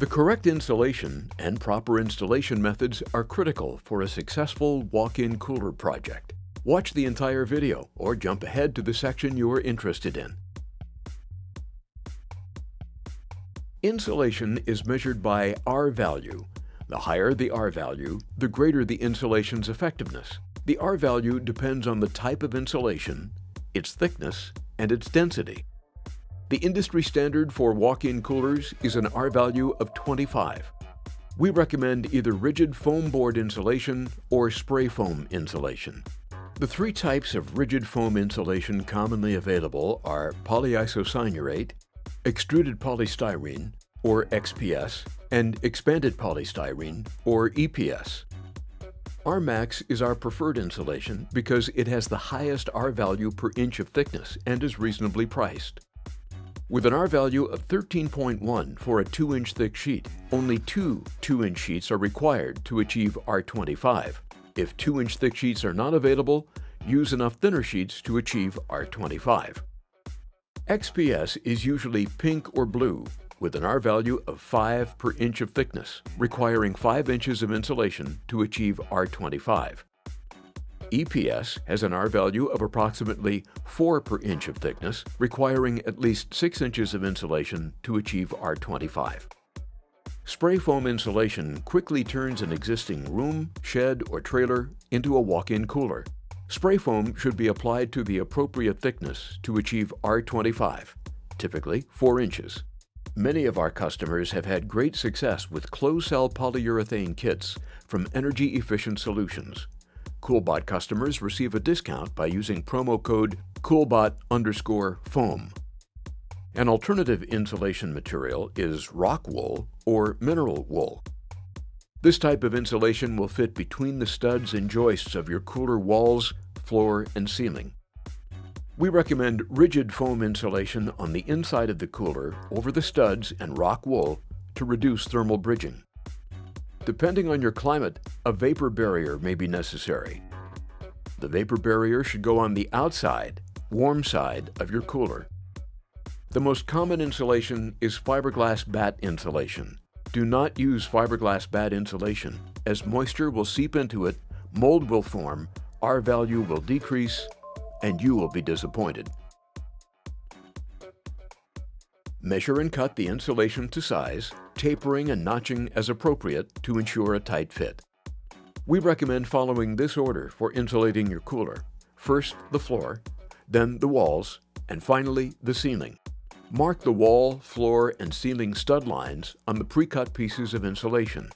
The correct insulation and proper installation methods are critical for a successful walk-in cooler project. Watch the entire video or jump ahead to the section you are interested in. Insulation is measured by R value. The higher the R value, the greater the insulation's effectiveness. The R value depends on the type of insulation, its thickness, and its density. The industry standard for walk-in coolers is an R value of 25. We recommend either rigid foam board insulation or spray foam insulation. The three types of rigid foam insulation commonly available are polyisocyanurate, extruded polystyrene, or XPS, and expanded polystyrene, or EPS. RMAX is our preferred insulation because it has the highest R value per inch of thickness and is reasonably priced. With an R value of 13.1 for a 2-inch thick sheet, only two 2-inch sheets are required to achieve R25. If 2-inch thick sheets are not available, use enough thinner sheets to achieve R25. XPS is usually pink or blue, with an R value of 5 per inch of thickness, requiring 5 inches of insulation to achieve R25. EPS has an R value of approximately 4 per inch of thickness, requiring at least 6 inches of insulation to achieve R25. Spray foam insulation quickly turns an existing room, shed, or trailer into a walk-in cooler. Spray foam should be applied to the appropriate thickness to achieve R25, typically 4 inches. Many of our customers have had great success with closed-cell polyurethane kits from Energy Efficient Solutions. Coolbot customers receive a discount by using promo code COOLBOT underscore foam. An alternative insulation material is rock wool or mineral wool. This type of insulation will fit between the studs and joists of your cooler walls, floor, and ceiling. We recommend rigid foam insulation on the inside of the cooler over the studs and rock wool to reduce thermal bridging. Depending on your climate, a vapor barrier may be necessary. The vapor barrier should go on the outside, warm side of your cooler. The most common insulation is fiberglass batt insulation. Do not use fiberglass batt insulation, as moisture will seep into it, mold will form, R value will decrease, and you will be disappointed. Measure and cut the insulation to size, tapering and notching as appropriate to ensure a tight fit. We recommend following this order for insulating your cooler. First, the floor, then the walls, and finally, the ceiling. Mark the wall, floor, and ceiling stud lines on the pre-cut pieces of insulation.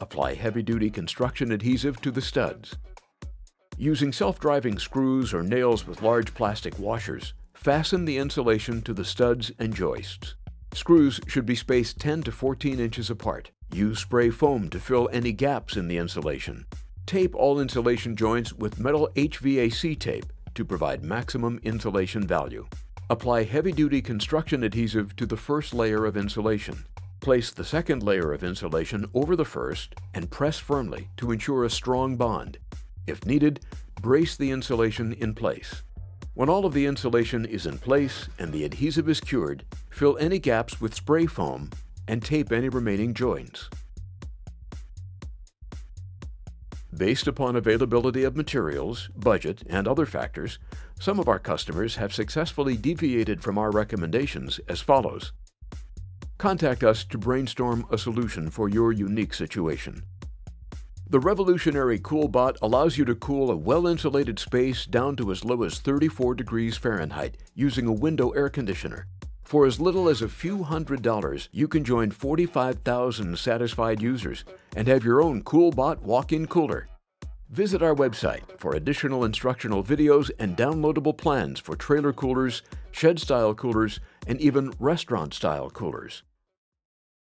Apply heavy-duty construction adhesive to the studs. Using self-driving screws or nails with large plastic washers, fasten the insulation to the studs and joists. Screws should be spaced 10 to 14 inches apart. Use spray foam to fill any gaps in the insulation. Tape all insulation joints with metal HVAC tape to provide maximum insulation value. Apply heavy-duty construction adhesive to the first layer of insulation. Place the second layer of insulation over the first and press firmly to ensure a strong bond. If needed, brace the insulation in place. When all of the insulation is in place and the adhesive is cured, fill any gaps with spray foam and tape any remaining joints. Based upon availability of materials, budget, and other factors, some of our customers have successfully deviated from our recommendations as follows. Contact us to brainstorm a solution for your unique situation. The revolutionary CoolBot allows you to cool a well-insulated space down to as low as 34 degrees Fahrenheit using a window air conditioner. For as little as a few hundred dollars, you can join 45,000 satisfied users and have your own CoolBot walk-in cooler. Visit our website for additional instructional videos and downloadable plans for trailer coolers, shed-style coolers, and even restaurant-style coolers.